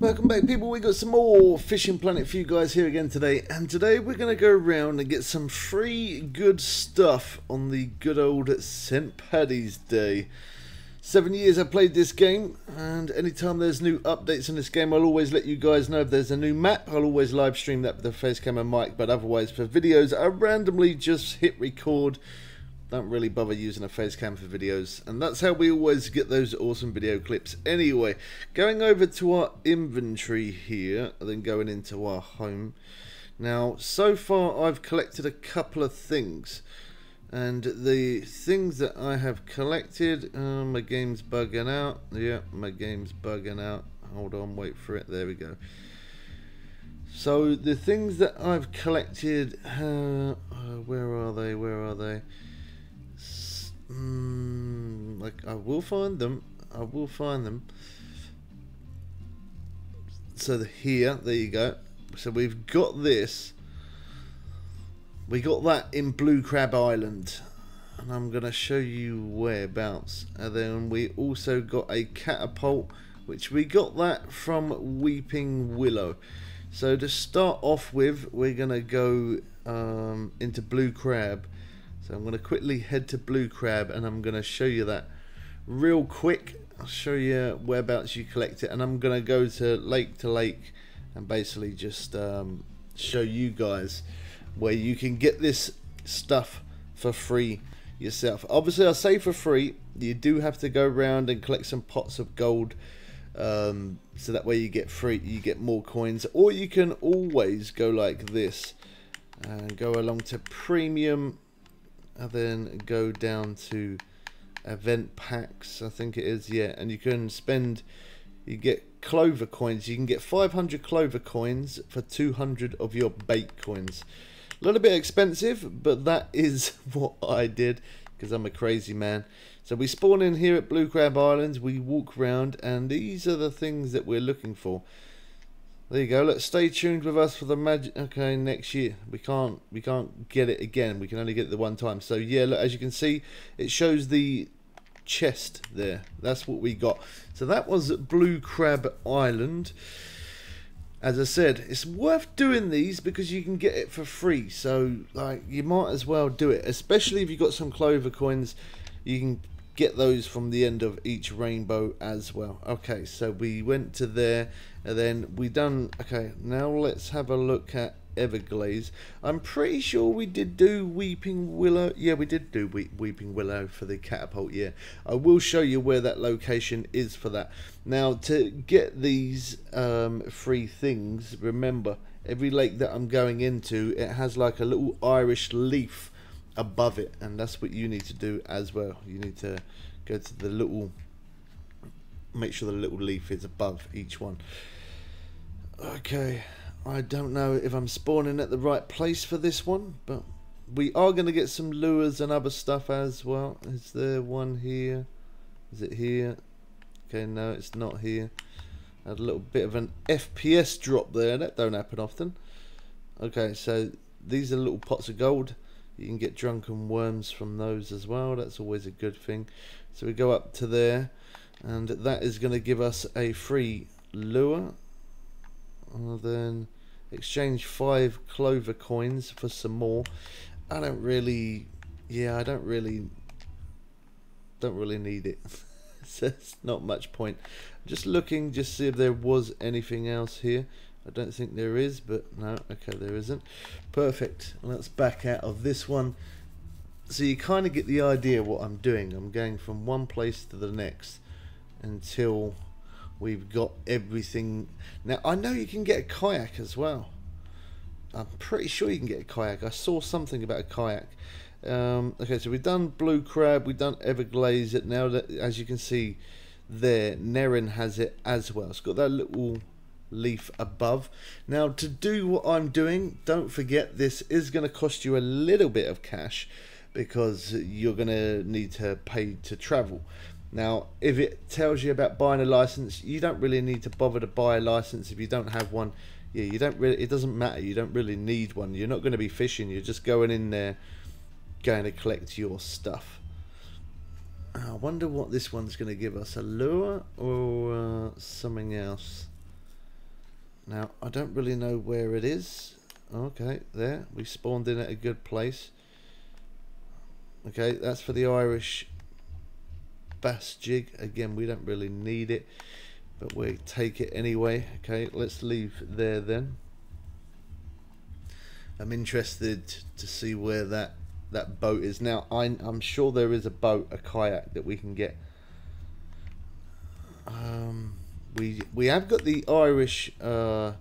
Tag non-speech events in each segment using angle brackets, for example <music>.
Welcome back people, we got some more Fishing Planet for you guys here again today and today we're going to go around and get some free good stuff on the good old St. Paddy's Day. Seven years I've played this game and anytime there's new updates in this game I'll always let you guys know if there's a new map. I'll always live stream that with the facecam and mic but otherwise for videos I randomly just hit record don't really bother using a face cam for videos. And that's how we always get those awesome video clips anyway. Going over to our inventory here and then going into our home. Now so far I've collected a couple of things. And the things that I have collected uh, my game's bugging out. Yeah my game's bugging out. Hold on wait for it. There we go. So the things that I've collected uh, uh, where are they? Where are they Mm, like I will find them. I will find them. So the, here, there you go. So we've got this. We got that in Blue Crab Island. And I'm going to show you whereabouts. And then we also got a catapult, which we got that from Weeping Willow. So to start off with, we're going to go um, into Blue Crab so I'm going to quickly head to Blue Crab and I'm going to show you that real quick. I'll show you whereabouts you collect it and I'm going to go to lake to lake and basically just um, show you guys where you can get this stuff for free yourself. Obviously I say for free, you do have to go around and collect some pots of gold um, so that way you get free, you get more coins or you can always go like this and go along to premium and then go down to event packs I think it is yeah and you can spend you get clover coins. You can get 500 clover coins for 200 of your bait coins. A little bit expensive but that <laughs> is what I did because I'm a crazy man. So we spawn in here at Blue Crab Islands. We walk around and these are the things that we're looking for there you go. Let's stay tuned with us for the magic. Okay, next year we can't we can't get it again. We can only get it the one time. So yeah, look, as you can see, it shows the chest there. That's what we got. So that was Blue Crab Island. As I said, it's worth doing these because you can get it for free. So like you might as well do it, especially if you've got some clover coins. You can get those from the end of each rainbow as well. Okay, so we went to there and then we done, okay, now let's have a look at Everglades. I'm pretty sure we did do Weeping Willow. Yeah, we did do we Weeping Willow for the catapult, yeah. I will show you where that location is for that. Now, to get these um, free things, remember, every lake that I'm going into, it has like a little Irish leaf above it and that's what you need to do as well. You need to go to the little make sure the little leaf is above each one. Okay I don't know if I'm spawning at the right place for this one but we are going to get some lures and other stuff as well. Is there one here? Is it here? Okay no it's not here. Had a little bit of an FPS drop there. That don't happen often. Okay so these are little pots of gold you can get drunken worms from those as well. That's always a good thing. So we go up to there and that is going to give us a free lure. And then exchange five clover coins for some more. I don't really yeah I don't really don't really need it. <laughs> So it's not much point. Just looking just see if there was anything else here I don't think there is, but no, okay, there isn't. Perfect. Let's back out of this one. So you kind of get the idea what I'm doing. I'm going from one place to the next until we've got everything. Now, I know you can get a kayak as well. I'm pretty sure you can get a kayak. I saw something about a kayak. Um, okay, so we've done Blue Crab, we've done Everglades. It now, that, as you can see there, Neherrin has it as well. It's got that little leaf above. Now to do what I'm doing, don't forget this is going to cost you a little bit of cash because you're going to need to pay to travel. Now, if it tells you about buying a license, you don't really need to bother to buy a license if you don't have one. Yeah, you don't really. It doesn't matter. You don't really need one. You're not going to be fishing. You're just going in there, going to collect your stuff. I wonder what this one's going to give us: a lure or uh, something else. Now, I don't really know where it is. Okay, there. We spawned in at a good place. Okay, that's for the Irish bass jig. Again, we don't really need it, but we take it anyway. Okay, let's leave there then. I'm interested to see where that that boat is. Now, I, I'm sure there is a boat, a kayak that we can get. Um, we we have got the Irish uh,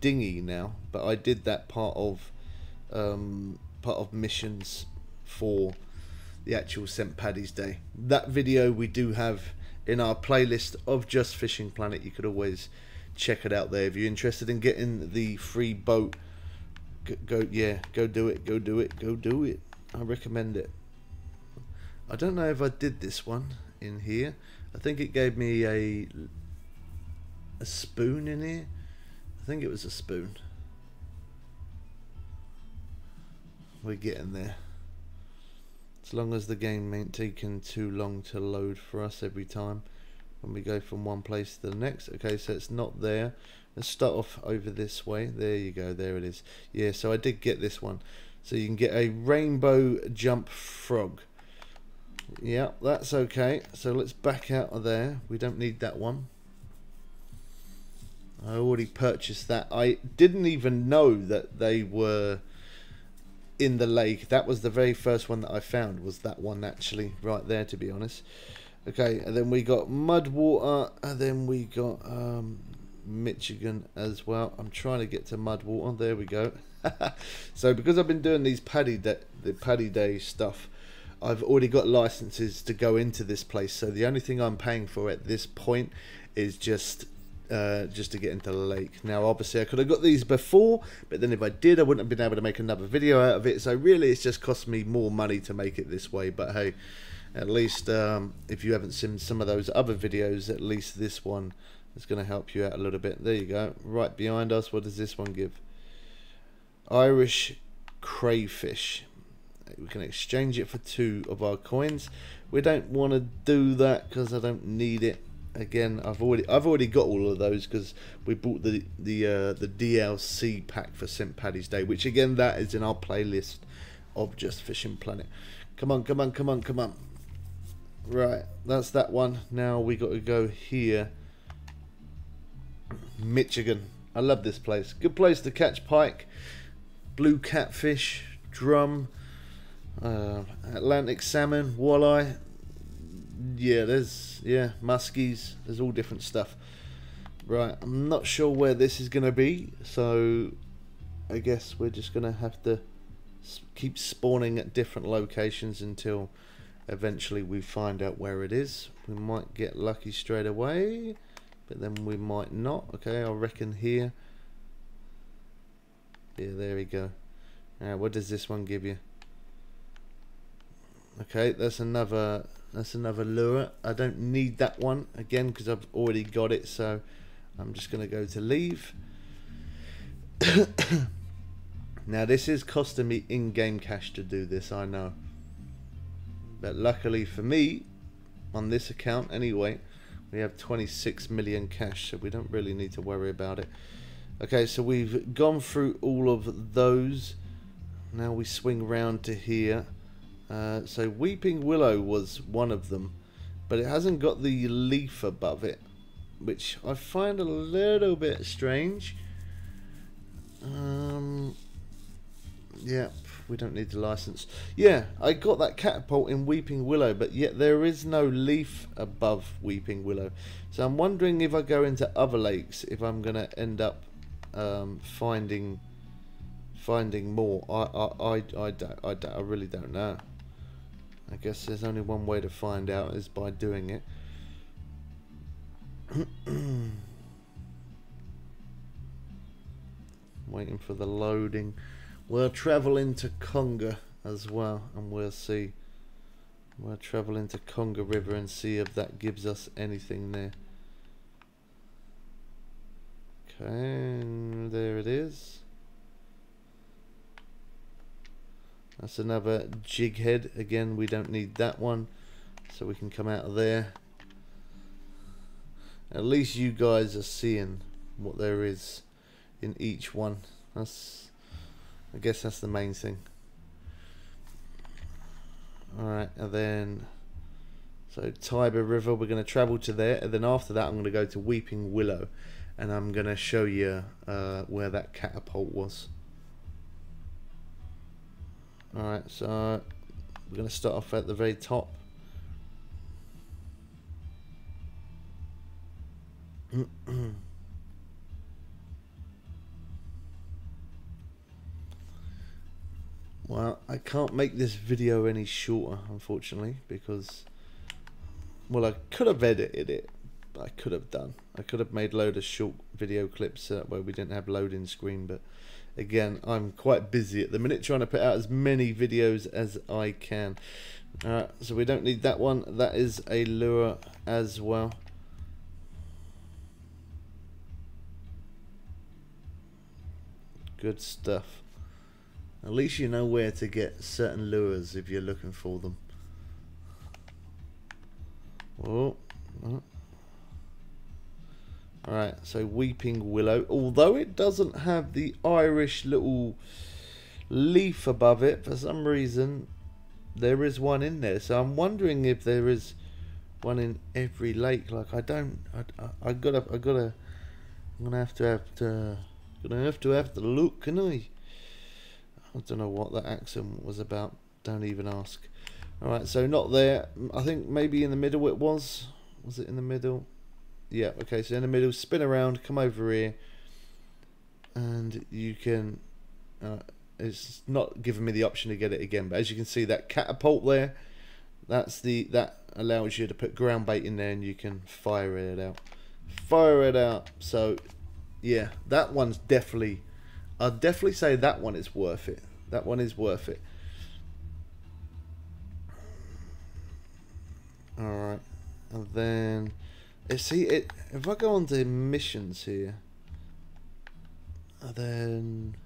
dinghy now, but I did that part of um, part of missions for the actual St. Paddy's Day. That video we do have in our playlist of Just Fishing Planet. You could always check it out there if you're interested in getting the free boat. Go, go yeah, go do it, go do it, go do it. I recommend it. I don't know if I did this one in here. I think it gave me a a spoon in here. I think it was a spoon. We're getting there. As long as the game ain't taking too long to load for us every time when we go from one place to the next. Okay, so it's not there. Let's start off over this way. There you go. There it is. Yeah, so I did get this one. So you can get a rainbow jump frog. Yeah, that's okay. So let's back out of there. We don't need that one. I already purchased that. I didn't even know that they were in the lake. That was the very first one that I found. Was that one actually right there? To be honest. Okay, and then we got mud water, and then we got um, Michigan as well. I'm trying to get to mud water. There we go. <laughs> so because I've been doing these paddy the paddy day stuff, I've already got licenses to go into this place. So the only thing I'm paying for at this point is just uh, just to get into the lake. Now, obviously, I could have got these before, but then if I did, I wouldn't have been able to make another video out of it. So really, it's just cost me more money to make it this way. But hey, at least um, if you haven't seen some of those other videos, at least this one is going to help you out a little bit. There you go. Right behind us, what does this one give? Irish crayfish. We can exchange it for two of our coins. We don't want to do that because I don't need it again I've already I've already got all of those because we bought the the uh, the DLC pack for St Paddy's Day which again that is in our playlist of Just Fishing Planet. Come on come on come on come on. Right that's that one. Now we got to go here. Michigan. I love this place. Good place to catch pike. Blue catfish drum uh, Atlantic salmon walleye yeah, there's yeah muskies. There's all different stuff. Right, I'm not sure where this is going to be, so I guess we're just going to have to keep spawning at different locations until eventually we find out where it is. We might get lucky straight away, but then we might not. Okay, I reckon here. Yeah, there we go. Alright, what does this one give you? Okay, that's another that's another lure. I don't need that one again because I've already got it. So I'm just going to go to leave. <coughs> now this is costing me in-game cash to do this. I know. But luckily for me, on this account anyway, we have 26 million cash. So we don't really need to worry about it. Okay, so we've gone through all of those. Now we swing round to here. Uh, so Weeping Willow was one of them, but it hasn't got the leaf above it, which I find a little bit strange. Um, yeah, we don't need the license. Yeah, I got that catapult in Weeping Willow, but yet there is no leaf above Weeping Willow. So I'm wondering if I go into other lakes, if I'm going to end up um, finding finding more. I I I I, don't, I, don't, I really don't know. I guess there's only one way to find out is by doing it. <clears throat> Waiting for the loading. We'll travel into Congo as well and we'll see. We'll travel into Congo River and see if that gives us anything there. Okay, there it is. That's another jig head. Again, we don't need that one. So we can come out of there. At least you guys are seeing what there is. in each one. That's, I guess that's the main thing. Alright, and then, so Tiber River, we're going to travel to there, and then after that I'm going to go to Weeping Willow, and I'm going to show you uh, where that catapult was. Alright, so we're going to start off at the very top. <clears throat> well, I can't make this video any shorter, unfortunately, because, well, I could have edited it. I could have done. I could have made load of short video clips uh, where we didn't have loading screen, but again, I'm quite busy at the minute trying to put out as many videos as I can. So we don't need that one. That is a lure as well. Good stuff. At least you know where to get certain lures if you're looking for them. Oh, oh. Alright, so Weeping Willow. Although it doesn't have the Irish little leaf above it, for some reason, there is one in there. So I'm wondering if there is one in every lake. Like, I don't, I, I, I gotta, I gotta, I'm gonna have to have to, gonna have to have to look, can I? I don't know what that accent was about. Don't even ask. Alright, so not there. I think maybe in the middle it was. Was it in the middle? Yeah, okay, so in the middle, spin around, come over here, and you can, uh, it's not giving me the option to get it again, but as you can see, that catapult there, that's the, that allows you to put ground bait in there and you can fire it out. Fire it out, so, yeah, that one's definitely, I'd definitely say that one is worth it. That one is worth it. Alright, and then see it if I go on to missions here and then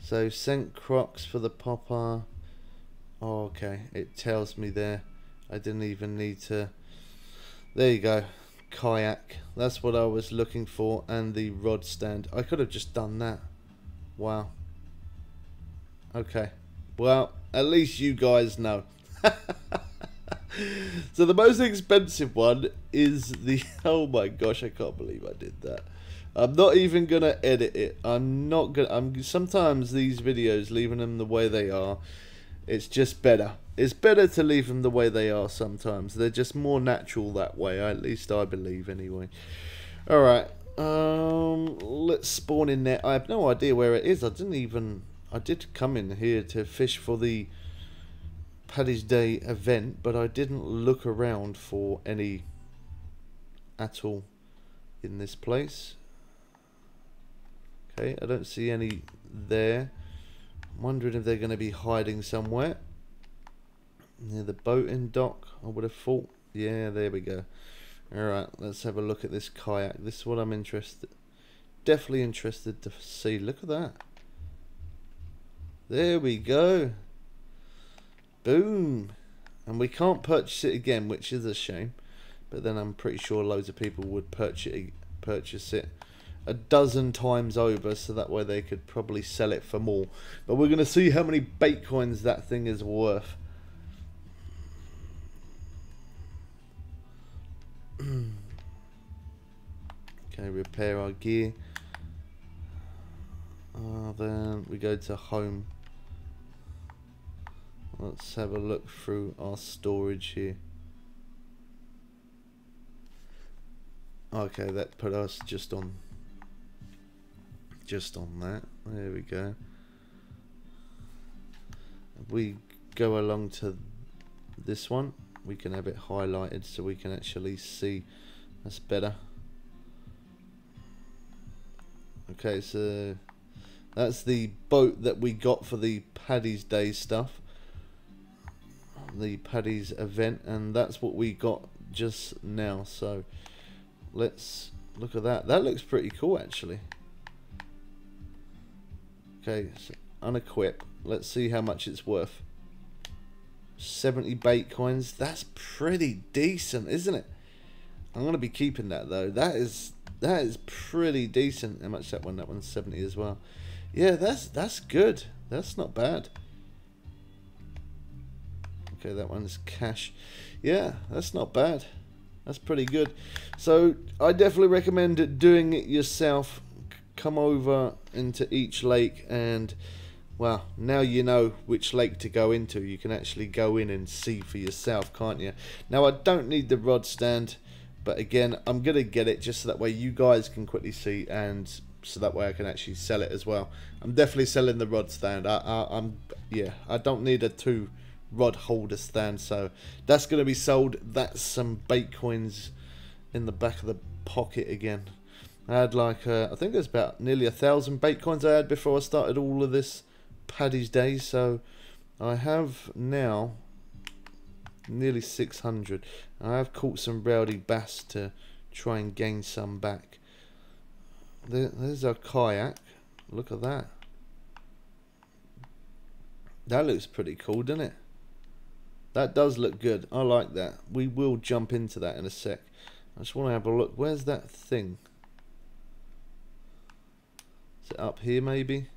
so St. Croix for the popper. Oh, okay it tells me there I didn't even need to there you go kayak that's what I was looking for and the rod stand. I could have just done that. Wow. Okay well at least you guys know <laughs> so the most expensive one is the <laughs> oh my gosh i can't believe i did that. I'm not even gonna edit it. I'm not gonna i'm sometimes these videos leaving them the way they are it's just better. It's better to leave them the way they are sometimes. They're just more natural that way at least i believe anyway. All right um let's spawn in there. I have no idea where it is. I didn't even i did come in here to fish for the Paddy's Day event, but I didn't look around for any at all in this place. Okay, I don't see any there. I'm wondering if they're going to be hiding somewhere. Near the boating dock, I would have thought. Yeah, there we go. Alright, let's have a look at this kayak. This is what I'm interested definitely interested to see. Look at that. There we go. Boom. And we can't purchase it again, which is a shame. But then I'm pretty sure loads of people would purchase it, purchase it a dozen times over so that way they could probably sell it for more. But we're going to see how many bait coins that thing is worth. <clears throat> okay, repair our gear. Uh, then we go to home. Let's have a look through our storage here. Okay, that put us just on just on that. There we go. If we go along to this one, we can have it highlighted so we can actually see that's better. Okay, so that's the boat that we got for the Paddy's Day stuff the Paddy's event and that's what we got just now so let's look at that that looks pretty cool actually okay so unequip let's see how much it's worth 70 bait coins that's pretty decent isn't it I'm gonna be keeping that though that is that is pretty decent. How much that one? That one's 70 as well. Yeah, that's that's good. That's not bad. Okay, that one's cash. Yeah, that's not bad. That's pretty good. So I definitely recommend doing it yourself. Come over into each lake and well, now you know which lake to go into. You can actually go in and see for yourself, can't you? Now I don't need the rod stand, but again, I'm going to get it just so that way you guys can quickly see and so that way I can actually sell it as well. I'm definitely selling the rod stand. I, I, I'm yeah, I don't need a two rod holder stand. So that's going to be sold. That's some bait coins in the back of the pocket again. I had like, uh, I think there's about nearly a thousand bait coins I had before I started all of this Paddy's Day. So I have now nearly 600. I have caught some rowdy bass to try and gain some back. There, there's our kayak. Look at that. That looks pretty cool, doesn't it? That does look good. I like that. We will jump into that in a sec. I just want to have a look. Where's that thing? Is it up here maybe?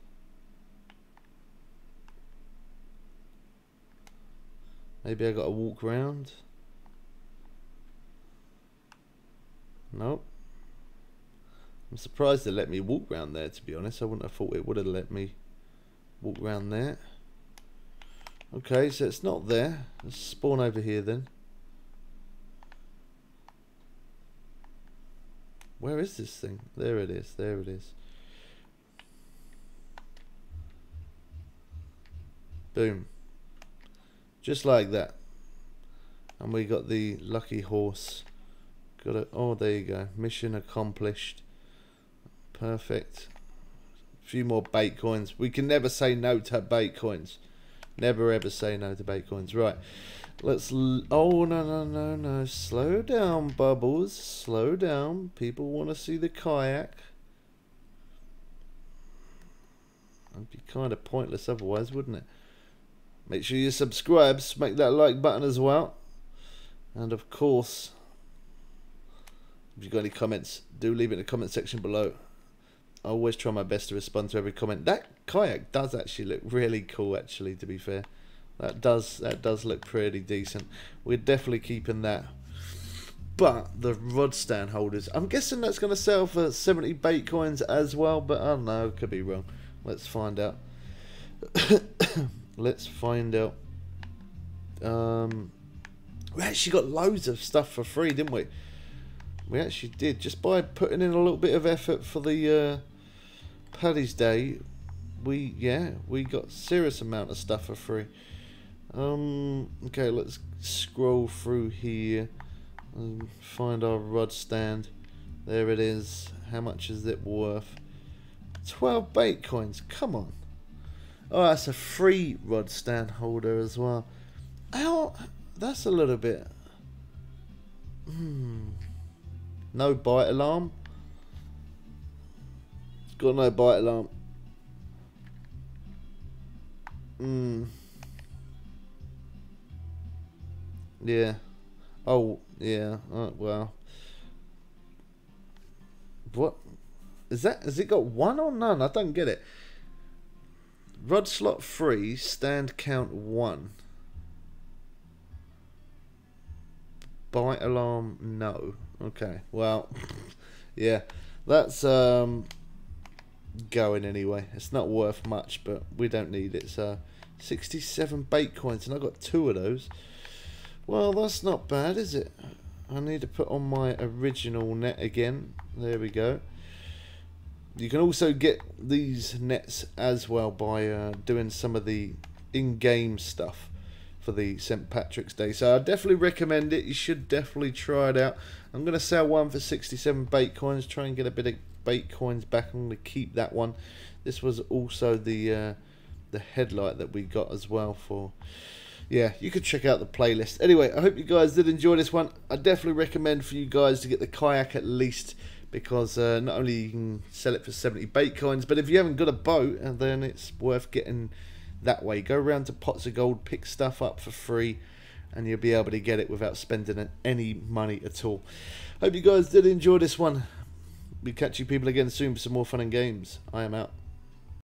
Maybe I got to walk round. Nope. I'm surprised they let me walk round there to be honest. I wouldn't have thought it would have let me walk round there. Okay, so it's not there. Let's spawn over here then. Where is this thing? There it is. There it is. Boom. Just like that. And we got the lucky horse. Got it. Oh, there you go. Mission accomplished. Perfect. A few more bait coins. We can never say no to bait coins. Never ever say no to bait coins. Right. Let's. oh, no, no, no, no. Slow down, Bubbles. Slow down. People want to see the kayak. It'd be kind of pointless otherwise, wouldn't it? Make sure you subscribe. Smack that like button as well. And of course, if you've got any comments, do leave it in the comment section below. I always try my best to respond to every comment. That kayak does actually look really cool, actually, to be fair. That does that does look pretty decent. We're definitely keeping that. But the rod stand holders, I'm guessing that's going to sell for 70 bait coins as well, but I don't know, could be wrong. Let's find out. <coughs> Let's find out. Um, we actually got loads of stuff for free, didn't we? We actually did just by putting in a little bit of effort for the uh, Paddy's Day. We yeah we got serious amount of stuff for free. Um okay let's scroll through here and find our rod stand. There it is. How much is it worth? 12 bait coins. Come on. Oh, that's a free rod stand holder as well. How? That's a little bit. Hmm. No bite alarm. It's got no bite alarm. Hmm. Yeah. Oh, yeah. Uh, well. What? Is that? Has it got one or none? I don't get it. Rod slot 3, stand count one. Bite alarm, no. Okay, well, <laughs> yeah, that's um, going anyway. It's not worth much, but we don't need it. So, 67 bait coins, and I got two of those. Well, that's not bad, is it? I need to put on my original net again. There we go. You can also get these nets as well by uh, doing some of the in-game stuff for the St. Patrick's Day. So I definitely recommend it. You should definitely try it out. I'm going to sell one for 67 bait coins. Try and get a bit of bait coins back. I'm going to keep that one. This was also the uh, the headlight that we got as well for yeah, you could check out the playlist. Anyway, I hope you guys did enjoy this one. I definitely recommend for you guys to get the kayak at least because uh, not only you can sell it for 70 bait coins, but if you haven't got a boat, uh, then it's worth getting that way. Go around to Pots of Gold, pick stuff up for free, and you'll be able to get it without spending any money at all. Hope you guys did enjoy this one. be catching people again soon for some more fun and games. I am out.